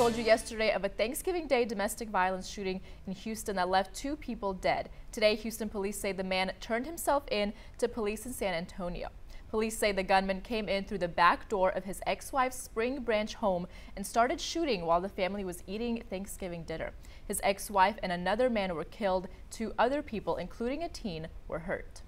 told you yesterday of a Thanksgiving Day domestic violence shooting in Houston that left two people dead. Today, Houston police say the man turned himself in to police in San Antonio. Police say the gunman came in through the back door of his ex-wife's Spring Branch home and started shooting while the family was eating Thanksgiving dinner. His ex-wife and another man were killed. Two other people, including a teen, were hurt.